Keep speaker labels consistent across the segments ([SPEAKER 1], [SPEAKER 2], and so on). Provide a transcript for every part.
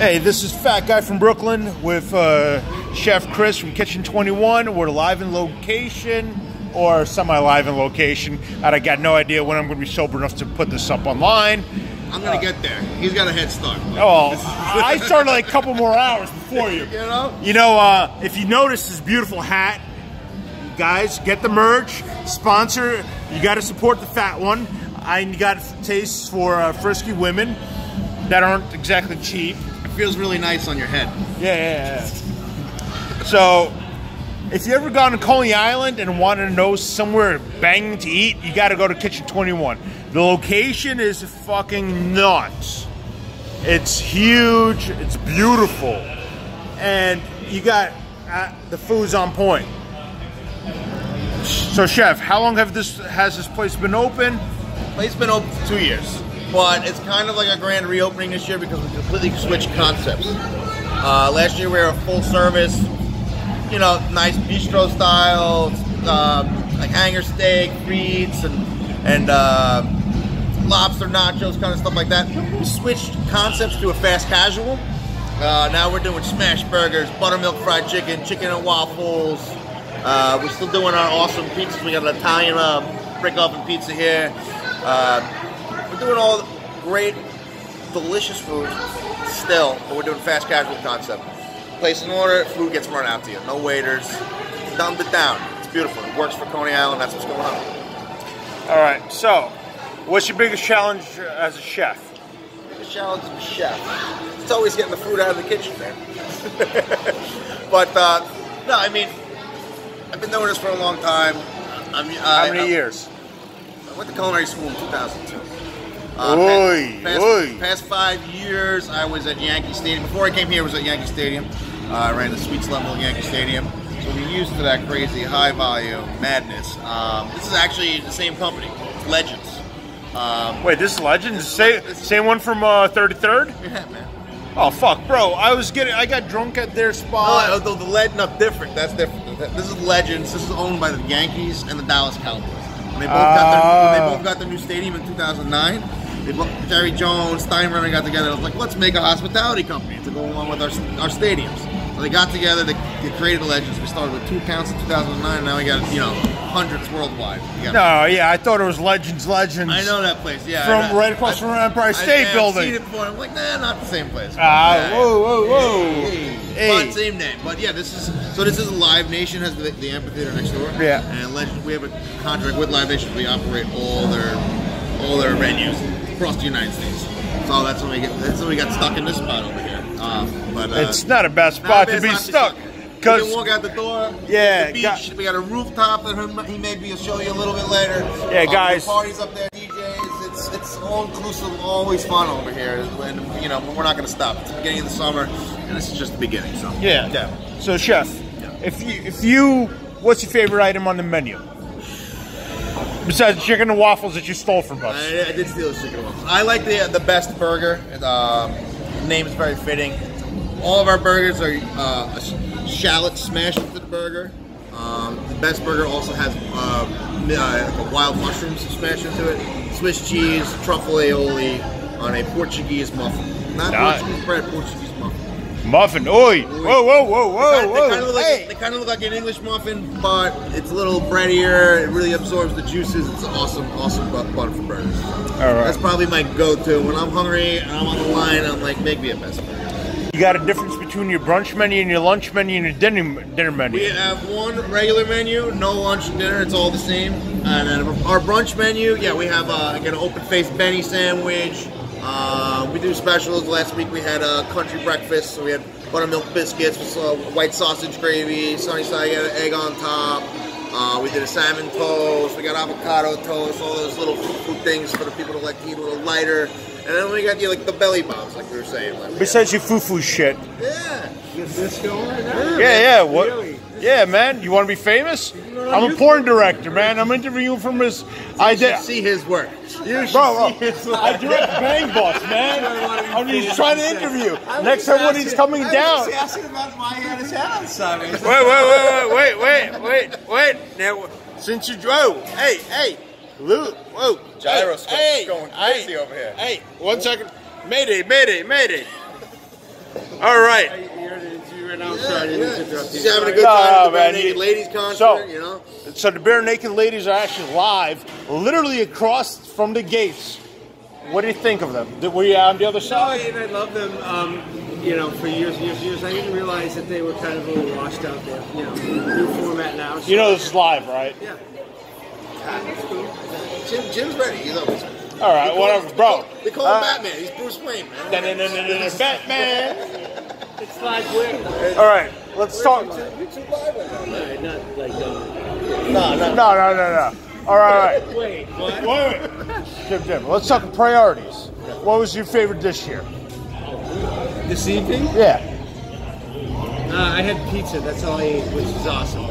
[SPEAKER 1] Hey, this is Fat Guy from Brooklyn with uh, Chef Chris from Kitchen 21. We're live in location, or semi-live in location. And I got no idea when I'm going to be sober enough to put this up online.
[SPEAKER 2] I'm gonna get there. He's got a head start.
[SPEAKER 1] Oh, I started like a couple more hours before you.
[SPEAKER 2] You know?
[SPEAKER 1] You know, uh, if you notice this beautiful hat, guys, get the merch, sponsor. You got to support the fat one. I got tastes for uh, frisky women that aren't exactly cheap.
[SPEAKER 2] Feels really nice on your head.
[SPEAKER 1] Yeah, yeah, yeah. So, if you ever gone to Coney Island and wanted to know somewhere bang to eat, you got to go to Kitchen 21. The location is fucking nuts. It's huge. It's beautiful, and you got uh, the food's on point. So, chef, how long have this has this place been open?
[SPEAKER 2] Place been open for two years, but it's kind of like a grand reopening this year because we completely switched concepts. Uh, last year we were a full service, you know, nice bistro style, um, like hanger steak, frites, and and uh, lobster nachos, kind of stuff like that. We switched concepts to a fast casual. Uh, now we're doing smash burgers, buttermilk fried chicken, chicken and waffles. Uh, we're still doing our awesome pizzas. We got an Italian uh, brick oven pizza here. We're doing all the great, delicious food still, but we're doing fast casual concept. Place an order, food gets run out to you. No waiters. Dumbed it down. It's beautiful. It works for Coney Island. That's what's going on.
[SPEAKER 1] All right. So, what's your biggest challenge as a chef?
[SPEAKER 2] The challenge of a chef. It's always getting the food out of the kitchen, man. but uh, no, I mean, I've been doing this for a long time. I'm, uh,
[SPEAKER 1] How many
[SPEAKER 2] I,
[SPEAKER 1] years?
[SPEAKER 2] I went to culinary school in 2002.
[SPEAKER 1] Oi,
[SPEAKER 2] past,
[SPEAKER 1] oi.
[SPEAKER 2] past five years, I was at Yankee Stadium. Before I came here, I was at Yankee Stadium. Uh, I ran the suites level at Yankee Stadium. So we're used to that crazy high volume madness. Um, this is actually the same company, Legends. Um,
[SPEAKER 1] Wait, this is Legends? Same, same one from uh, 33rd?
[SPEAKER 2] yeah, man.
[SPEAKER 1] Oh fuck, bro! I was getting, I got drunk at their spot.
[SPEAKER 2] the, the legend, no, different. That's different. This is Legends. This is owned by the Yankees and the Dallas Cowboys. When they both, got, their, they
[SPEAKER 1] Ah.
[SPEAKER 2] both got their new stadium in 2009, they both, Jerry Jones, Steinbrenner got together. It was like, let's make a hospitality company to go along with our, our stadiums. So they got together. They, they created Legends. We started with two accounts in 2009. Now we got you know hundreds worldwide.
[SPEAKER 1] No, yeah, I thought it was Legends, Legends.
[SPEAKER 2] I know that place. Yeah,
[SPEAKER 1] From
[SPEAKER 2] I-
[SPEAKER 1] right across
[SPEAKER 2] I-
[SPEAKER 1] from Empire
[SPEAKER 2] I-
[SPEAKER 1] Building.
[SPEAKER 2] I've Seen it before. I'm like, nah, not the same place.
[SPEAKER 1] Ah,
[SPEAKER 2] Yeah.
[SPEAKER 1] whoa, whoa, whoa.
[SPEAKER 2] Hey.
[SPEAKER 1] Hey.
[SPEAKER 2] But same name. But yeah, this is so. This is Live Nation has the, the amphitheater next door.
[SPEAKER 1] Yeah.
[SPEAKER 2] And Legend, we have a contract with Live Nation. We operate all their all their venues across the United States. So that's when we get. That's when we got stuck in this spot over here. Um, but uh,
[SPEAKER 1] It's not a bad spot to be stuck. Because
[SPEAKER 2] can walk out the door.
[SPEAKER 1] Yeah,
[SPEAKER 2] The beach.
[SPEAKER 1] got-
[SPEAKER 2] we got a rooftop that he- maybe will show you a little bit later.
[SPEAKER 1] Yeah,
[SPEAKER 2] Um,
[SPEAKER 1] guys.
[SPEAKER 2] Parties up there, DJs. It's it's all inclusive, always fun over here. And you know we're not going to stop. It's the beginning of the summer, and this is just the beginning. So
[SPEAKER 1] yeah,
[SPEAKER 2] yeah.
[SPEAKER 1] So, chef, if you, if you, what's your favorite item on the menu? Besides chicken and waffles that you stole from us.
[SPEAKER 2] I, I did steal the chicken waffles. I like the the best burger. Um, the name is very fitting. All of our burgers are uh, a shallot smashed into the burger. Um, the best burger also has uh, uh, a wild mushrooms smashed into it. Swiss cheese, truffle aioli on a Portuguese muffin. Not
[SPEAKER 1] Nice.
[SPEAKER 2] Portuguese bread, Portuguese muffin.
[SPEAKER 1] Muffin. Oi. Whoa, whoa, whoa,
[SPEAKER 2] They
[SPEAKER 1] whoa,
[SPEAKER 2] kind, of
[SPEAKER 1] whoa.
[SPEAKER 2] look like,
[SPEAKER 1] Hey.
[SPEAKER 2] they kind of look like an English muffin, but it's a little breadier. It really absorbs the juices. It's awesome, awesome bu- bun for burgers.
[SPEAKER 1] All right.
[SPEAKER 2] That's probably my go-to when I'm hungry and I'm on the line. I'm like, make me a best burger.
[SPEAKER 1] You got a difference between your brunch menu and your lunch menu and your dinner dinner menu.
[SPEAKER 2] We have one regular menu, no lunch and dinner. It's all the same. And then our brunch menu, yeah, we have uh, like an open-faced Benny sandwich. Uh, we do specials. Last week we had a country breakfast, so we had buttermilk biscuits with uh, white sausage gravy, sunny side got an egg on top. Uh, we did a salmon toast. We got avocado toast. All those little food things for the people that like to eat a little lighter. And then we got you like the belly bombs, like we were saying. Like,
[SPEAKER 1] Besides your foo-foo shit.
[SPEAKER 2] yeah.
[SPEAKER 3] Get this going right now.
[SPEAKER 1] Yeah, yeah. What?
[SPEAKER 3] Really?
[SPEAKER 1] Yeah, man. You want to be famous? I'm a porn director, man. I'm interviewing from his. I did.
[SPEAKER 2] should see his work. You should
[SPEAKER 1] Bro, bro,
[SPEAKER 2] see his
[SPEAKER 1] I
[SPEAKER 2] work.
[SPEAKER 1] direct BangBros, man. I'm just trying to interview. Next time when he's coming
[SPEAKER 3] I
[SPEAKER 1] down.
[SPEAKER 3] was just asking about why he had his hat on sideways.
[SPEAKER 1] Wait, wait, wait, wait, wait, wait, wait. Now, since you drove, hey, hey, Lou, whoa,
[SPEAKER 2] Gyroscope
[SPEAKER 1] hey,
[SPEAKER 2] going
[SPEAKER 1] hey,
[SPEAKER 2] crazy over here.
[SPEAKER 1] Hey, one second. Mayday, mayday, mayday. All right.
[SPEAKER 3] I'm sorry, I didn't interrupt you.
[SPEAKER 2] She's having a good
[SPEAKER 1] No,
[SPEAKER 2] time at
[SPEAKER 1] no,
[SPEAKER 2] the
[SPEAKER 1] man,
[SPEAKER 2] Naked
[SPEAKER 1] you-
[SPEAKER 2] Ladies concert,
[SPEAKER 1] So-
[SPEAKER 2] you know?
[SPEAKER 1] So the Barenaked Ladies are actually live, literally across from the gates. What do you think of them? Did- Were you on the other
[SPEAKER 3] No,
[SPEAKER 1] side?
[SPEAKER 3] and I love them. Um, you know, for years, and years, years. I didn't realize that they were kind of a little washed out there. You know, new format now. so-
[SPEAKER 1] You know this is live, right?
[SPEAKER 3] Yeah.
[SPEAKER 2] Jim, Jim's ready. He's always ready.
[SPEAKER 1] All right, whatever, bro.
[SPEAKER 2] They call him
[SPEAKER 1] Uh,
[SPEAKER 2] Batman. He's Bruce Wayne, man.
[SPEAKER 1] Batman.
[SPEAKER 3] It's live where?
[SPEAKER 1] All right, let's talk. No,
[SPEAKER 2] YouTube Live right now.
[SPEAKER 3] Not like. Um,
[SPEAKER 2] No, no.
[SPEAKER 1] no, no, no. All right, all right.
[SPEAKER 3] wait. What?
[SPEAKER 1] Wait, wait. Jim, Jim, let's talk priorities. What was your favorite this year?
[SPEAKER 3] This evening,
[SPEAKER 1] Yeah.
[SPEAKER 3] uh, I had pizza. That's all I ate, which is awesome.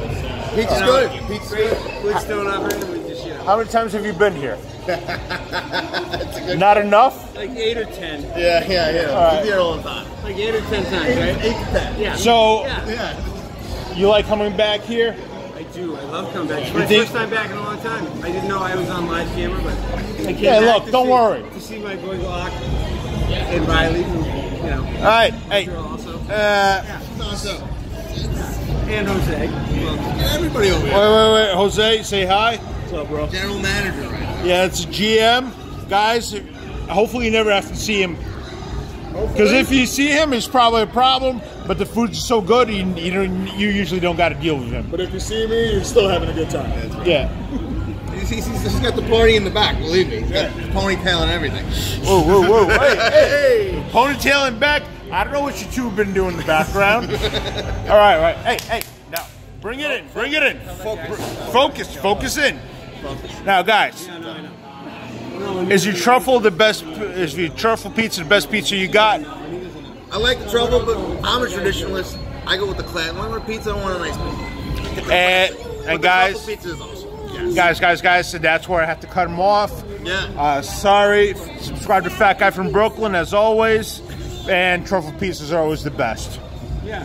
[SPEAKER 2] Pizza's good. Pizza's
[SPEAKER 3] Great
[SPEAKER 2] good.
[SPEAKER 3] wood stone oven. We just, you know,
[SPEAKER 1] How many times have you been here?
[SPEAKER 2] That's a good.
[SPEAKER 1] Not enough?
[SPEAKER 3] like eight or ten.
[SPEAKER 2] Yeah, yeah, yeah.
[SPEAKER 1] All right.
[SPEAKER 2] Here all the time.
[SPEAKER 3] Like eight or ten times,
[SPEAKER 2] Eight,
[SPEAKER 3] right?
[SPEAKER 2] eight to ten.
[SPEAKER 3] Yeah.
[SPEAKER 1] So,
[SPEAKER 3] Yeah.
[SPEAKER 2] Yeah.
[SPEAKER 1] you like coming back here?
[SPEAKER 3] I do. I love coming back. It's my
[SPEAKER 1] think-
[SPEAKER 3] first time back in a long time. I didn't know I was on live camera, but I came
[SPEAKER 1] Yeah,
[SPEAKER 3] back
[SPEAKER 1] look, don't
[SPEAKER 3] see,
[SPEAKER 1] worry.
[SPEAKER 3] To see my boy Glock and Riley, who, you know,
[SPEAKER 1] All right, hey.
[SPEAKER 3] also,
[SPEAKER 1] Uh,
[SPEAKER 2] No, so,
[SPEAKER 3] and Jose. Well,
[SPEAKER 2] everybody over
[SPEAKER 1] wait, wait, wait. Jose, say hi.
[SPEAKER 3] What's up, bro?
[SPEAKER 2] General manager right now.
[SPEAKER 1] Yeah, it's a GM. Guys, hopefully you never have to see him. Because if you see him, it's probably a problem. But the food's so good, you, you, don't, you usually don't got to deal with him.
[SPEAKER 4] But if you see me, you're still having a good time.
[SPEAKER 1] Yeah.
[SPEAKER 2] He's, he's, he's got the party in the back, believe me. He's got ponytail and everything.
[SPEAKER 1] Whoa, whoa, whoa. Hey, hey. Ponytail and back. I don't know what you two have been doing in the background. all right, all right. Hey, hey. Now, bring it in. Bring it in. Fo- Focus. Focus in. Now, guys,
[SPEAKER 3] No, no, I know. No,
[SPEAKER 1] is your truffle the best? Is your truffle pizza the best pizza you got?
[SPEAKER 2] I like the truffle, but I'm a traditionalist. I go with the classic. I want a pizza, I want a nice pizza.
[SPEAKER 1] And, and guys,
[SPEAKER 2] pizza is awesome. Yes.
[SPEAKER 1] guys, guys, guys. So that's where I have to cut him off.
[SPEAKER 2] Yeah.
[SPEAKER 1] Uh, sorry. Subscribe to Fat Guy from Brooklyn as always. And truffle pizzas are always the best.
[SPEAKER 3] yeah.